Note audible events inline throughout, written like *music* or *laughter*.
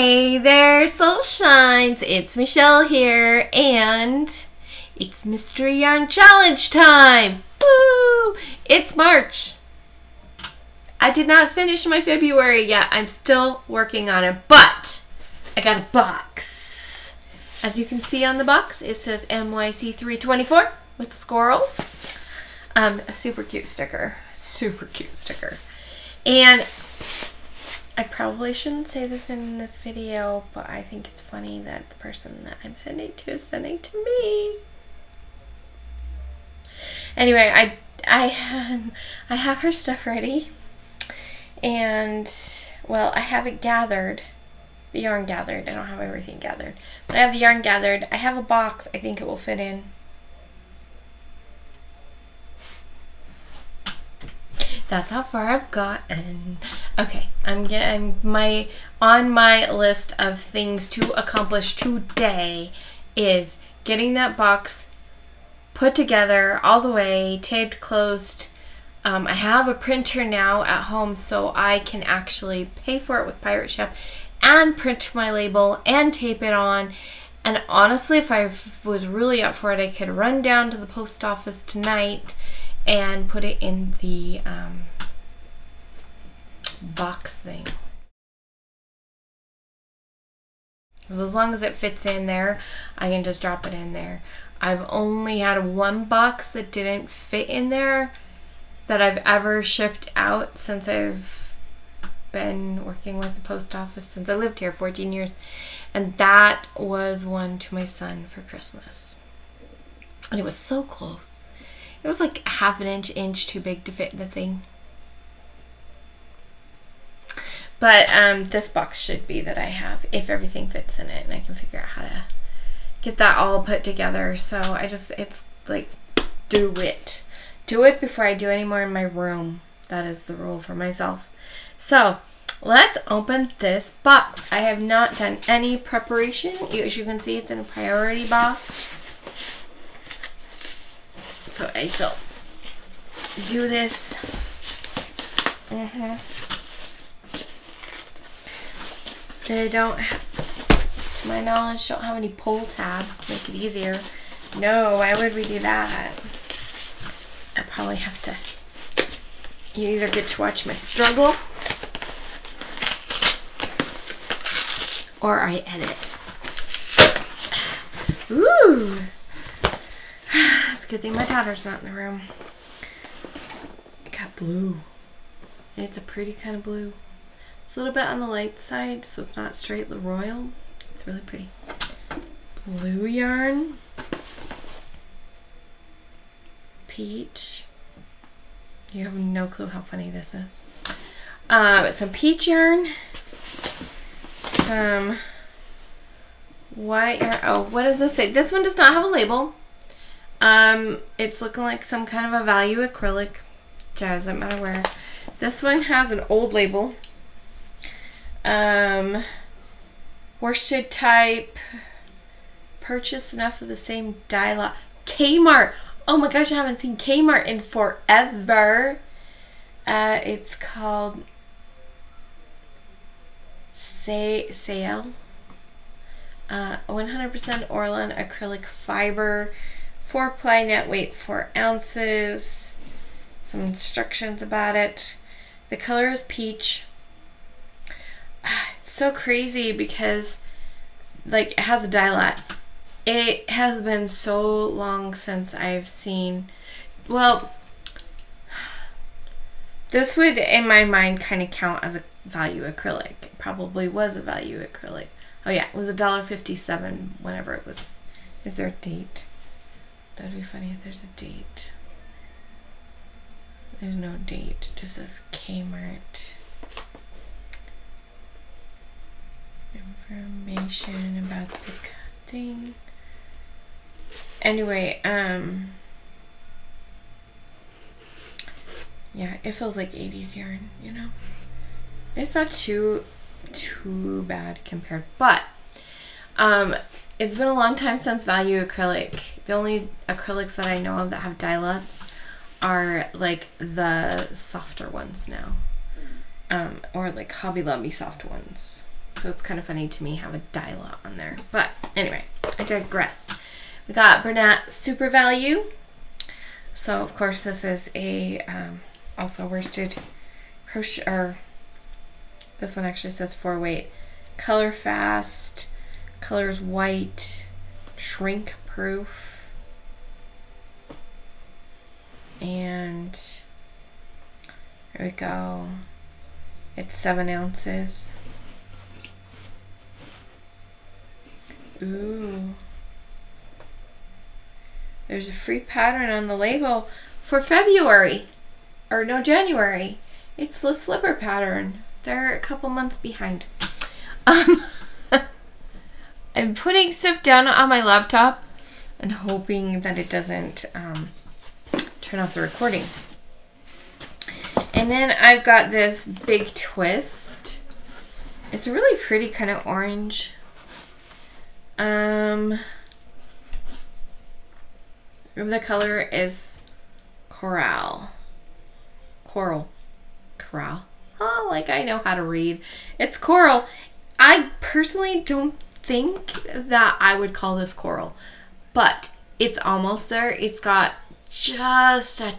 Hey there, Soul Shines! It's Michele here, and it's Mystery Yarn Challenge time! Woo! It's March. I did not finish my February yet. I'm still working on it, but I got a box. As you can see on the box, it says MYC324 with a squirrel. Um, a super cute sticker. Super cute sticker. And I probably shouldn't say this in this video, but I think it's funny that the person that I'm sending to is sending to me. Anyway, I I um, *laughs* I have her stuff ready, and well, I have it gathered, the yarn gathered. I don't have everything gathered, but I have the yarn gathered. I have a box. I think it will fit in. That's how far I've gotten. Okay, I'm getting my on my list of things to accomplish today is getting that box put together all the way, taped closed. Um, I have a printer now at home, so I can actually pay for it with Pirate Ship and print my label and tape it on. And honestly, if I was really up for it, I could run down to the post office tonight and put it in the um, box thing. Because as long as it fits in there, I can just drop it in there. I've only had one box that didn't fit in there that I've ever shipped out since I've been working with the post office since I lived here 14 years. And that was one to my son for Christmas. And it was so close. It was like half an inch, inch too big to fit in the thing. But um, this box should be that I have if everything fits in it and I can figure out how to get that all put together. So I just, it's like, do it. Do it before I do any more in my room. That is the rule for myself. So let's open this box. I have not done any preparation. As you can see, it's in a priority box. So I shall do this. Mm -hmm. They don't, to my knowledge, don't have any pull tabs to make it easier. No, why would we do that? I probably have to, you either get to watch my struggle or I edit. Ooh! *sighs* It's a good thing my daughter's not in the room. It got blue. It's a pretty kind of blue. It's a little bit on the light side, so it's not straight royal. It's really pretty. Blue yarn. Peach. You have no clue how funny this is. Uh, some peach yarn. Some white yarn. Oh, what does this say? This one does not have a label. Um, it's looking like some kind of a value acrylic. Doesn't matter where. This one has an old label. Um, worsted type. Purchase enough of the same lot. Kmart. Oh my gosh, I haven't seen Kmart in forever. Uh, it's called Sayelle. Uh, 100% Orlon acrylic fiber. Four ply net weight, four ounces. Some instructions about it. The color is peach. So crazy because like it has a lot. It has been so long since I've seen well this would in my mind kind of count as a value acrylic. It probably was a value acrylic. Oh yeah, it was a dollar fifty seven whenever it was. Is there a date? That'd be funny if there's a date. There's no date, just says Kmart. Information about the cutting. Anyway, um, yeah, it feels like 80s yarn, you know? It's not too, too bad compared, but, um, it's been a long time since value acrylic. The only acrylics that I know of that have lots are like the softer ones now. Um, or like Hobby Lobby soft ones. So it's kind of funny to me have a lot on there. But anyway, I digress. We got Bernat Super Value. So of course this is a um, also worsted crochet or this one actually says four weight. Color fast, colors white, shrink proof. And there we go. It's seven ounces. Ooh. There's a free pattern on the label for February. Or no, January. It's the slipper pattern. They're a couple months behind. Um, *laughs* I'm putting stuff down on my laptop and hoping that it doesn't um, turn off the recording. And then I've got this big twist. It's a really pretty kind of orange. Um, the color is coral. Coral. Coral. Oh, like I know how to read. It's coral. I personally don't think that I would call this coral, but it's almost there. It's got just a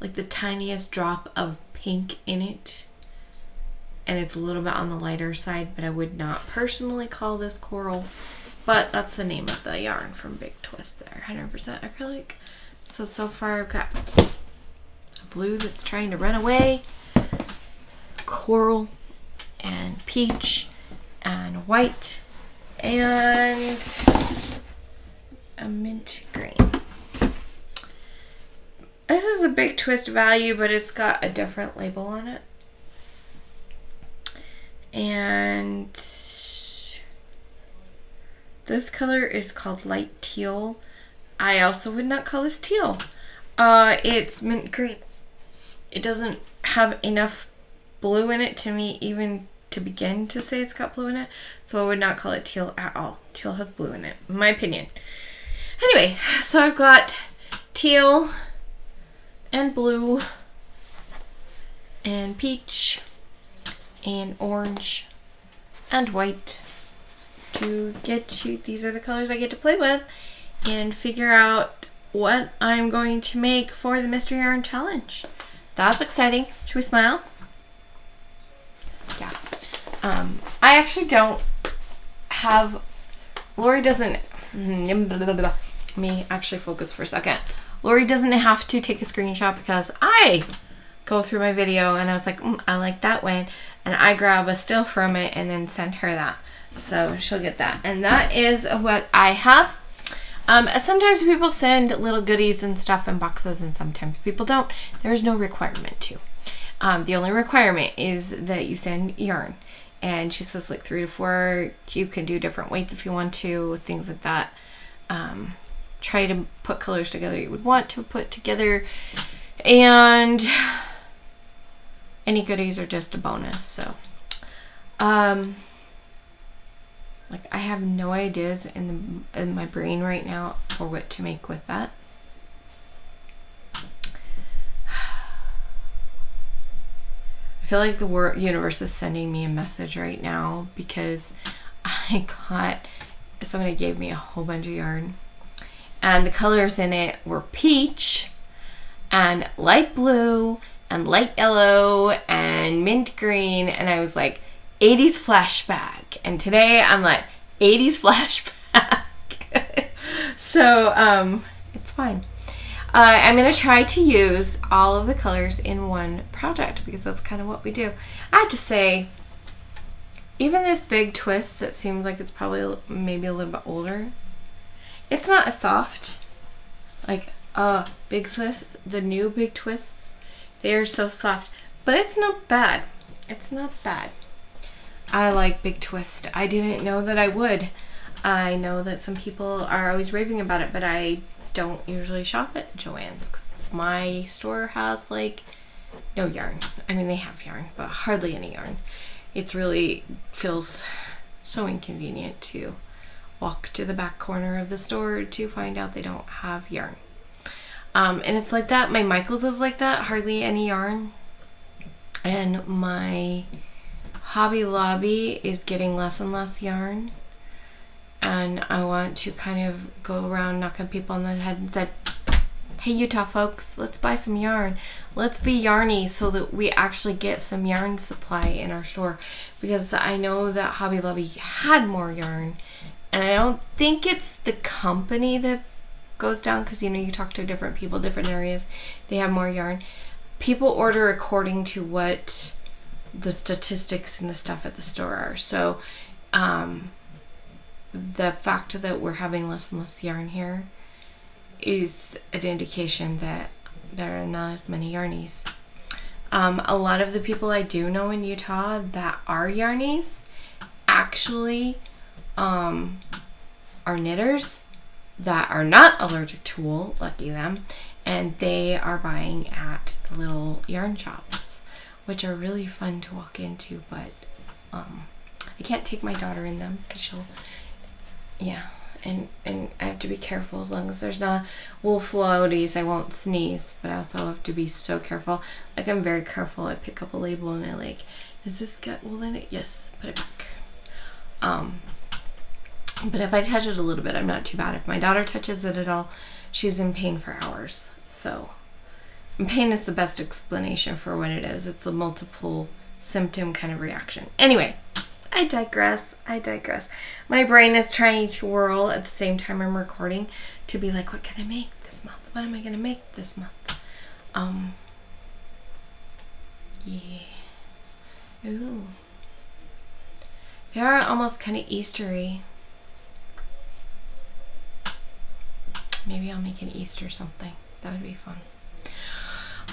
like the tiniest drop of pink in it. And it's a little bit on the lighter side, but I would not personally call this coral. But that's the name of the yarn from Big Twist there, 100% acrylic. So, so far I've got a blue that's trying to run away, coral, and peach, and white, and a mint green. This is a Big Twist value, but it's got a different label on it. And this color is called light teal. I also would not call this teal. Uh, it's mint green. It doesn't have enough blue in it to me even to begin to say it's got blue in it. So I would not call it teal at all. Teal has blue in it, in my opinion. Anyway, so I've got teal and blue and peach and orange and white to get to, these are the colors I get to play with and figure out what I'm going to make for the Mystery Yarn Challenge. That's exciting. Should we smile? Yeah. Um, I actually don't have, Lori doesn't, let me actually focus for a second. Lori doesn't have to take a screenshot because I go through my video and I was like, mm, I like that one. And I grab a still from it and then send her that. So she'll get that. And that is what I have. Um, sometimes people send little goodies and stuff in boxes and sometimes people don't. There's no requirement to. Um, the only requirement is that you send yarn. And she says like three to four. You can do different weights if you want to, things like that. Um, try to put colors together you would want to put together. And *sighs* any goodies are just a bonus. So, um, like I have no ideas in the in my brain right now for what to make with that. I feel like the world universe is sending me a message right now because *laughs* I got somebody gave me a whole bunch of yarn and the colors in it were peach and light blue and light yellow and mint green and I was like 80s flashback. And today I'm like 80s flashback. *laughs* so um, it's fine. Uh, I'm going to try to use all of the colors in one project because that's kind of what we do. I have to say, even this big twist that seems like it's probably maybe a little bit older, it's not as soft. Like, uh, big twist, the new big twists, they are so soft, but it's not bad. It's not bad. I like Big Twist. I didn't know that I would. I know that some people are always raving about it, but I don't usually shop at Joann's because my store has like no yarn. I mean, they have yarn, but hardly any yarn. It's really feels so inconvenient to walk to the back corner of the store to find out they don't have yarn. Um, and it's like that. My Michaels is like that. Hardly any yarn. And my Hobby Lobby is getting less and less yarn. And I want to kind of go around knocking people on the head and say, hey Utah folks, let's buy some yarn. Let's be yarny so that we actually get some yarn supply in our store. Because I know that Hobby Lobby had more yarn. And I don't think it's the company that goes down because you know you talk to different people, different areas, they have more yarn. People order according to what the statistics and the stuff at the store are. So um, the fact that we're having less and less yarn here is an indication that there are not as many yarnies. Um, a lot of the people I do know in Utah that are yarnies actually um, are knitters that are not allergic to wool, lucky them, and they are buying at the little yarn shops, which are really fun to walk into, but um, I can't take my daughter in them because she'll, yeah, and, and I have to be careful as long as there's not wool floaties, I won't sneeze, but I also have to be so careful. Like I'm very careful, I pick up a label and I like, is this got wool in it? Yes, put it back. Um, but if I touch it a little bit, I'm not too bad. If my daughter touches it at all, she's in pain for hours. So, pain is the best explanation for what it is. It's a multiple symptom kind of reaction. Anyway, I digress. I digress. My brain is trying to whirl at the same time I'm recording to be like, what can I make this month? What am I going to make this month? Um, yeah. Ooh. They are almost kind of Eastery. Maybe I'll make an Easter something. That would be fun.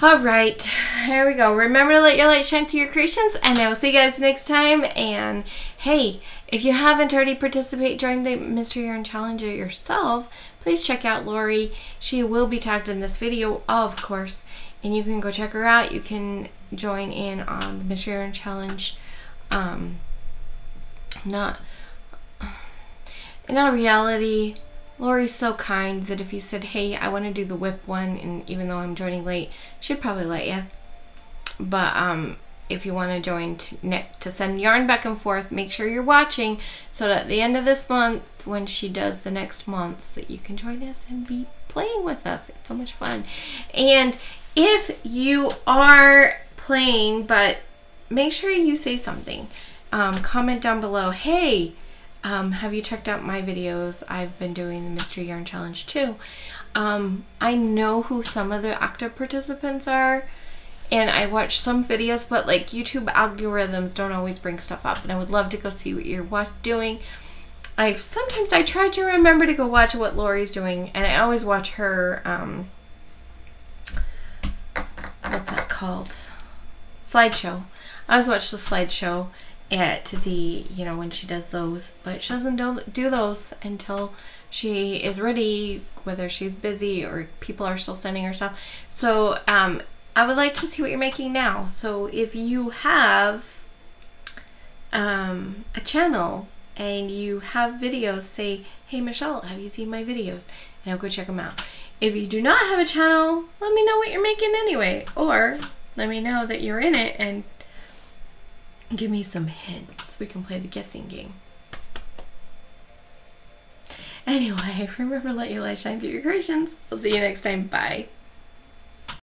All right, here we go. Remember to let your light shine through your creations, and I will see you guys next time. And hey, if you haven't already participated during the Mystery Yarn Challenge yourself, please check out Lori. She will be tagged in this video, of course, and you can go check her out. You can join in on the Mystery Yarn Challenge. Um, not in all reality Lori's so kind that if you said, hey, I want to do the whip one, and even though I'm joining late, she'd probably let you. But um, if you want to join to, to send yarn back and forth, make sure you're watching so that at the end of this month, when she does the next months, that you can join us and be playing with us. It's so much fun. And if you are playing, but make sure you say something. Um, comment down below, hey, um, have you checked out my videos? I've been doing the Mystery Yarn Challenge too. Um, I know who some of the active participants are, and I watch some videos, but like YouTube algorithms don't always bring stuff up, and I would love to go see what you're what doing. I sometimes I try to remember to go watch what Lori's doing, and I always watch her. Um, what's that called? Slideshow. I always watch the slideshow at the you know when she does those but she doesn't do, do those until she is ready whether she's busy or people are still sending her stuff. So um i would like to see what you're making now. So if you have um a channel and you have videos say hey michele have you seen my videos? And i'll go check them out. If you do not have a channel let me know what you're making anyway or let me know that you're in it and Give me some hints. We can play the guessing game. Anyway, *laughs* remember to let your light shine through your creations. I'll see you next time. Bye.